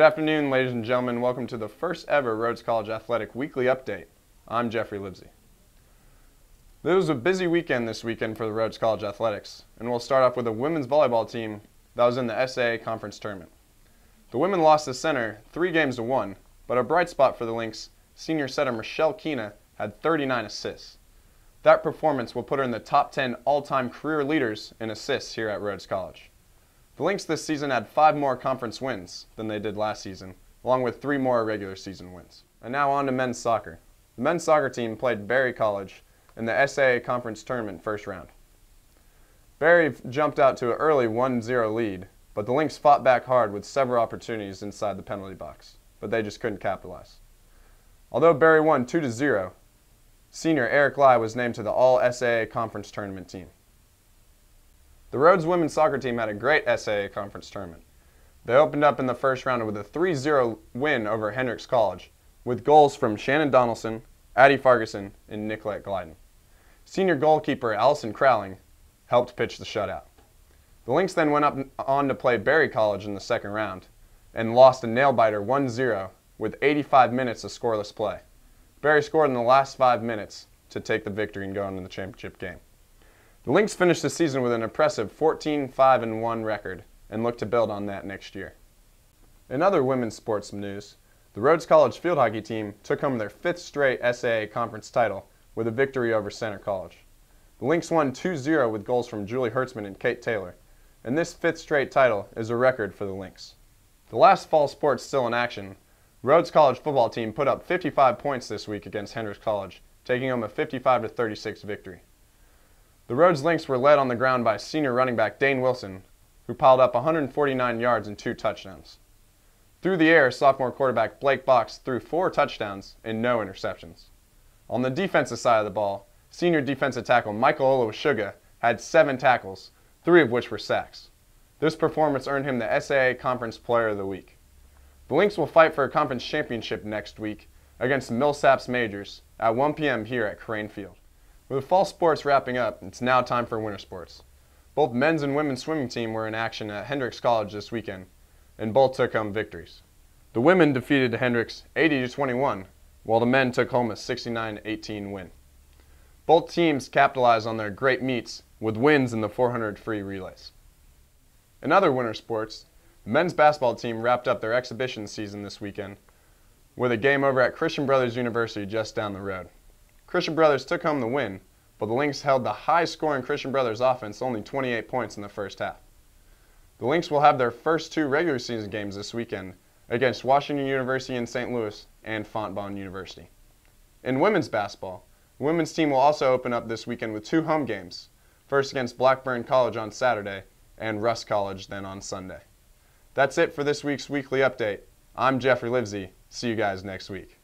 Good afternoon, ladies and gentlemen. Welcome to the first ever Rhodes College Athletic Weekly Update. I'm Jeffrey Livesey. There was a busy weekend this weekend for the Rhodes College Athletics, and we'll start off with a women's volleyball team that was in the SAA Conference Tournament. The women lost the center three games to one, but a bright spot for the Lynx, senior setter Michelle Keena had 39 assists. That performance will put her in the top 10 all-time career leaders in assists here at Rhodes College. The Lynx this season had five more conference wins than they did last season, along with three more regular season wins. And now on to men's soccer. The men's soccer team played Berry College in the SAA Conference Tournament first round. Berry jumped out to an early 1-0 lead, but the Lynx fought back hard with several opportunities inside the penalty box, but they just couldn't capitalize. Although Berry won 2-0, senior Eric Lai was named to the All-SAA Conference Tournament team. The Rhodes women's soccer team had a great SAA conference tournament. They opened up in the first round with a 3-0 win over Hendrix College, with goals from Shannon Donaldson, Addie Farguson, and Nicolette Glyden. Senior goalkeeper Allison Crowling helped pitch the shutout. The Lynx then went up on to play Berry College in the second round and lost a nail-biter 1-0 with 85 minutes of scoreless play. Berry scored in the last five minutes to take the victory and go into the championship game. The Lynx finished the season with an impressive 14-5-1 record and look to build on that next year. In other women's sports news, the Rhodes College field hockey team took home their fifth straight SAA conference title with a victory over Centre College. The Lynx won 2-0 with goals from Julie Hertzman and Kate Taylor, and this fifth straight title is a record for the Lynx. The last fall sports still in action, Rhodes College football team put up 55 points this week against Hendrix College, taking home a 55-36 victory. The Rhodes Lynx were led on the ground by senior running back Dane Wilson, who piled up 149 yards and two touchdowns. Through the air, sophomore quarterback Blake Box threw four touchdowns and no interceptions. On the defensive side of the ball, senior defensive tackle Michael Olawashuga had seven tackles, three of which were sacks. This performance earned him the SAA Conference Player of the Week. The Lynx will fight for a conference championship next week against Millsaps Majors at 1 p.m. here at Crane Field. With fall sports wrapping up, it's now time for winter sports. Both men's and women's swimming team were in action at Hendrix College this weekend, and both took home victories. The women defeated Hendrix 80-21, while the men took home a 69-18 win. Both teams capitalized on their great meets with wins in the 400 free relays. In other winter sports, the men's basketball team wrapped up their exhibition season this weekend with a game over at Christian Brothers University just down the road. Christian Brothers took home the win, but the Lynx held the high-scoring Christian Brothers offense only 28 points in the first half. The Lynx will have their first two regular season games this weekend against Washington University in St. Louis and Fontbonne University. In women's basketball, the women's team will also open up this weekend with two home games, first against Blackburn College on Saturday and Rust College then on Sunday. That's it for this week's weekly update. I'm Jeffrey Livesey. See you guys next week.